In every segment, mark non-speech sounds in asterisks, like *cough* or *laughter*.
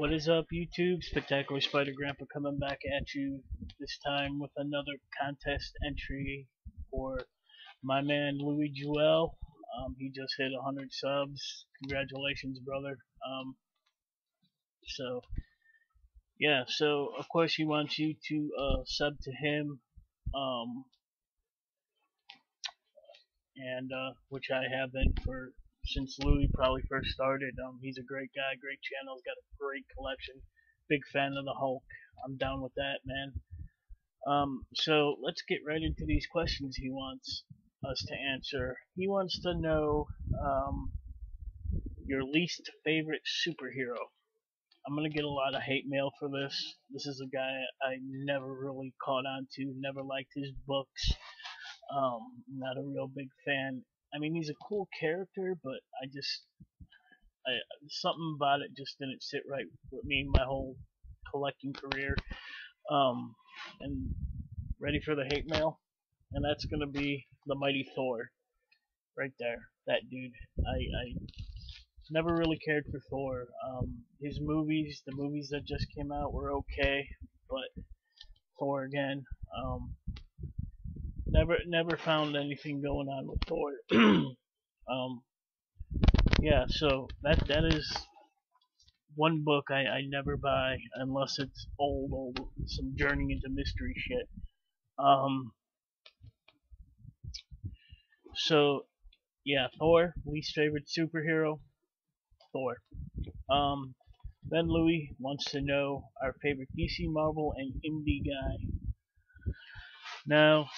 What is up, YouTube? Spectacular Spider Grandpa coming back at you this time with another contest entry for my man Louie Jewell. Um, he just hit 100 subs. Congratulations, brother. Um, so, yeah, so of course he wants you to uh, sub to him, um, and uh, which I have been for since Louie probably first started. Um, he's a great guy, great channel, he's got a great collection. Big fan of the Hulk. I'm down with that, man. Um, so let's get right into these questions he wants us to answer. He wants to know um, your least favorite superhero. I'm gonna get a lot of hate mail for this. This is a guy I never really caught on to, never liked his books. Um, not a real big fan. I mean, he's a cool character, but I just, I, something about it just didn't sit right with me my whole collecting career. Um, and ready for the hate mail? And that's gonna be the mighty Thor, right there. That dude. I, I never really cared for Thor. Um, his movies, the movies that just came out, were okay, but Thor again. Um, never never found anything going on with Thor. *clears throat* um, yeah, so that that is one book I, I never buy unless it's old, old, some Journey into Mystery shit. Um, so yeah, Thor, least favorite superhero, Thor. Um, then Louie wants to know our favorite DC, Marvel, and indie guy. Now,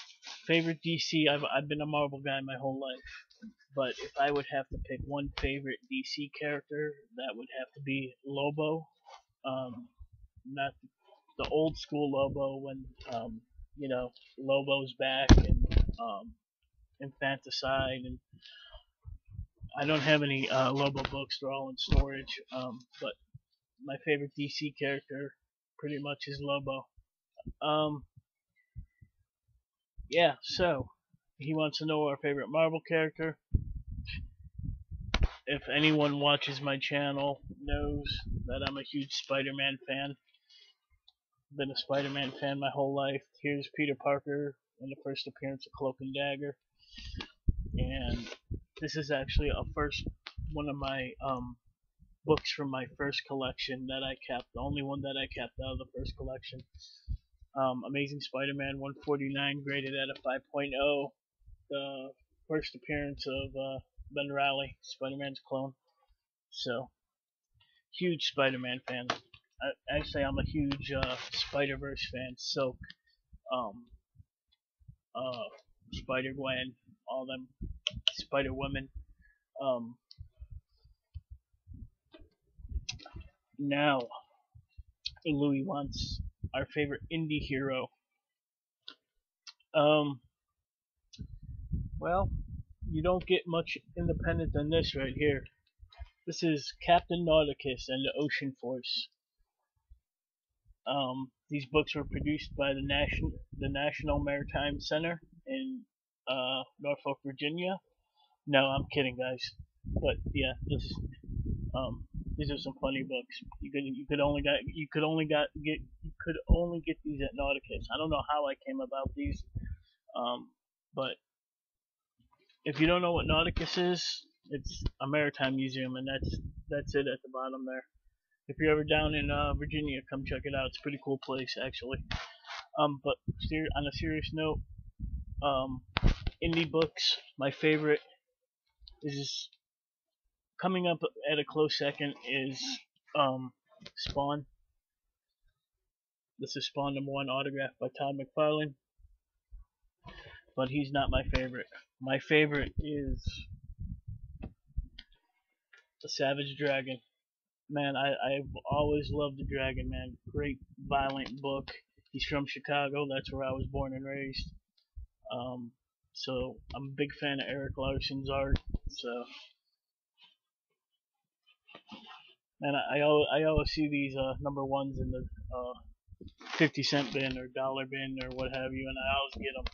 favorite DC, I've, I've been a Marvel guy my whole life. But if I would have to pick one favorite DC character, that would have to be Lobo. Um, not the old school Lobo when, um, you know, Lobo's back and um, Infanticide. And I don't have any uh, Lobo books, they're all in storage. Um, but my favorite DC character pretty much is Lobo. Um, yeah, so he wants to know our favorite Marvel character. If anyone watches my channel knows that I'm a huge Spider-Man fan. Been a Spider-Man fan my whole life. Here's Peter Parker in the first appearance of Cloak and Dagger. And this is actually a first one of my um, books from my first collection that I kept. The only one that I kept out of the first collection. Um, Amazing Spider-Man 149 graded at a 5.0. The first appearance of uh, Ben Reilly, Spider-Man's clone. So, huge Spider-Man fan. I, actually, I'm a huge uh, Spider-Verse fan. Silk, um, uh, Spider-Gwen, all them Spider-Women. Um, now, Louie wants our favorite indie hero. Um, well, you don't get much independent than this right here. This is Captain Nauticus and the Ocean Force. Um, these books were produced by the National the National Maritime Center in uh, Norfolk, Virginia. No, I'm kidding, guys. But yeah, this um, these are some funny books. You could you could only got you could only got get could only get these at Nauticus. I don't know how I came about these, um, but if you don't know what Nauticus is, it's a maritime museum, and that's that's it at the bottom there. If you're ever down in uh, Virginia, come check it out. It's a pretty cool place, actually. Um, but on a serious note, um, indie books. My favorite is coming up at a close second is um, Spawn. This is Spawn number one, autographed by Todd McFarlane. But he's not my favorite. My favorite is the Savage Dragon. Man, I, I've always loved the Dragon, man. Great, violent book. He's from Chicago. That's where I was born and raised. Um, so I'm a big fan of Erik Larsen's art. So and I, I, I always see these uh, number ones in the uh, 50 cent bin or dollar bin or what have you, and I always get them.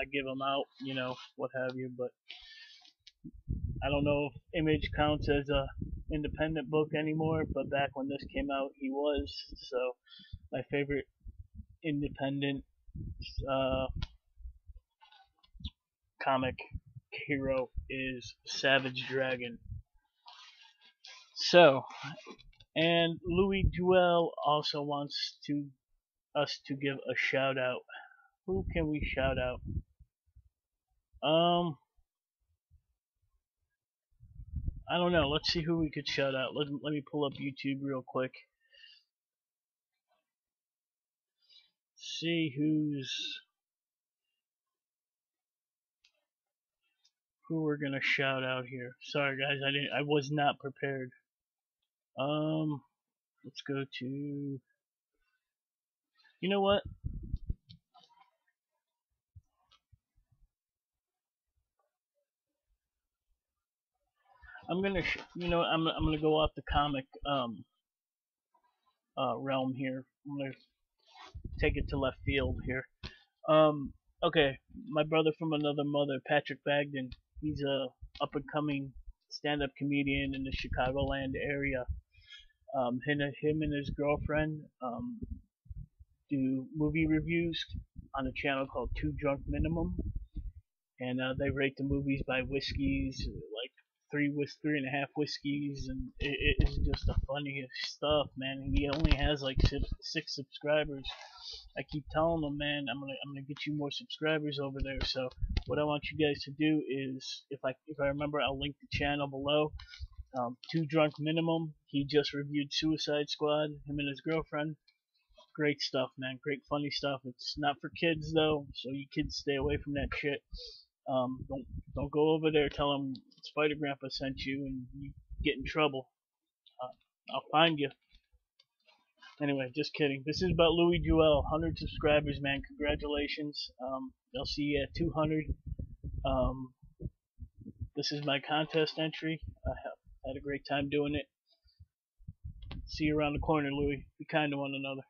I give them out, you know, what have you, but I don't know if image counts as a independent book anymore, but back when this came out, he was. So my favorite independent uh, comic hero is Savage Dragon. So, and Louie Jewell also wants to us to give a shout out. Who can we shout out? Um, I don't know. Let's see who we could shout out. Let, let me pull up YouTube real quick. See who's who we're gonna shout out here. Sorry guys, I didn't. I was not prepared. Um, let's go to. You know what? I'm gonna, you know, I'm I'm gonna go off the comic um uh, realm here. I'm gonna take it to left field here. Um, okay, my brother from another mother, Patrick Bagden. He's a up and coming stand-up comedian in the Chicagoland area. Um, him, him and his girlfriend um, do movie reviews on a channel called Two Drunk Minimum, and uh, they rate the movies by whiskeys, like three with three and a half whiskeys, and it, it is just the funniest stuff, man. And He only has like six, six subscribers. I keep telling him, man, I'm gonna I'm gonna get you more subscribers over there. So what I want you guys to do is, if I if I remember, I'll link the channel below. Um, Two Drunk Minimum. He just reviewed Suicide Squad. Him and his girlfriend. Great stuff, man. Great funny stuff. It's not for kids though, so you kids stay away from that shit. Um, don't don't go over there. Tell them Spider Grandpa sent you, and you get in trouble. Uh, I'll find you. Anyway, just kidding. This is about Louie Jewell. 100 subscribers, man. Congratulations. Um, I'll see you at 200. Um, this is my contest entry. I have had a great time doing it. See you around the corner, Louie. Be kind to one another.